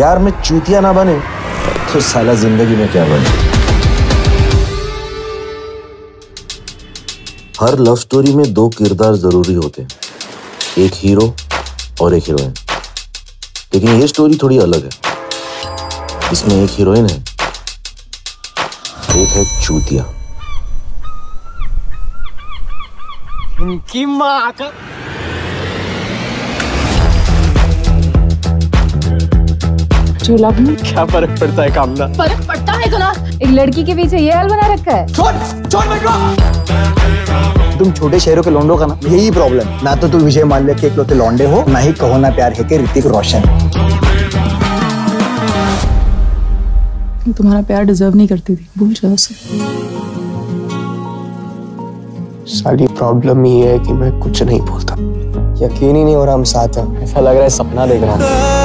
यार मैं चूतिया ना बने तो साला ज़िंदगी में क्या बने? हर लव स्टोरी में दो किरदार ज़रूरी होते हैं। एक हीरो और एक हीरोइन लेकिन ये स्टोरी थोड़ी अलग है। इसमें एक हीरोइन है, एक है चूतिया। उनकी माँ का लव में क्या फ़र्क पड़ता है कामना फ़र्क पड़ता है गुना एक लड़की के पीछे ये हाल बना रखा है। छोड़ छोड़ मेरे तुम छोटे शहरों के लौंडों का ना यही प्रॉब्लम ना तो तुम विजय माल्या के इकलौते लौंडे हो ना ही कहो ना प्यार है के ऋतिक रोशन। तुम्हारा प्यार डिजर्व नहीं करती थी भूल जाओ उसे। सारी प्रॉब्लम ये है कि मैं कुछ नहीं बोलता। यकीन ही नहीं हो रहा हम साथ हैं। ऐसा लग रहा है सपना देख रहा हूँ।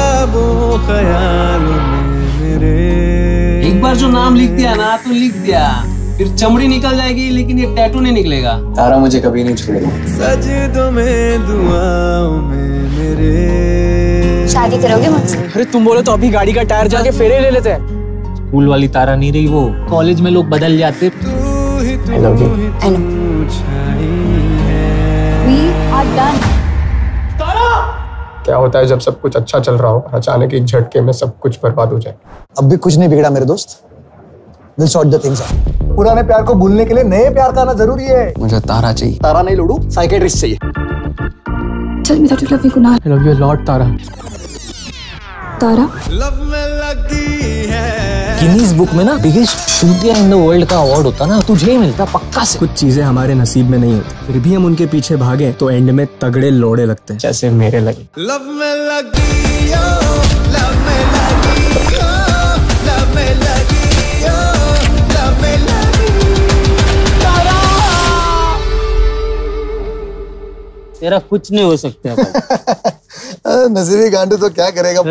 एक बार जो नाम लिख दिया ना तो लिख दिया। फिर चमड़ी निकल जाएगी लेकिन ये टैटू नहीं निकलेगा। तारा मुझे कभी नहीं छोड़ेगा सज में मेरे। शादी करोगे मुझसे? अरे तुम बोले तो अभी गाड़ी का टायर जाके फेरे ले लेते हैं। स्कूल वाली तारा नहीं रही वो। कॉलेज में लोग बदल जाते। I love you I know we are done क्या होता है जब सब कुछ अच्छा चल रहा हो और अचानक एक झटके में सब कुछ बर्बाद हो जाए? अब भी कुछ नहीं बिगड़ा मेरे दोस्त। विल सॉर्ट द थिंग्स पुराने प्यार को भूलने के लिए नए प्यार का आना ज़रूरी है। मुझे तारा चाहिए। तारा नहीं लोडू साइकेट्रिस्ट चाहिए। Tell me that you love me Kunal I love you lot Tara. Tara? Guinness book में ना बिगेस्ट चूतिया इन द वर्ल्ड का अवार्ड होता ना तुझे ही मिलता पक्का से। कुछ चीज़ें हमारे नसीब में नहीं होती फिर भी हम उनके पीछे भागे तो एंड में तगड़े लोड़े लगते हैं। जैसे मेरे लगे। तेरा कुछ नहीं हो सकता भाई। नसीबी गांडू तो क्या करेगा?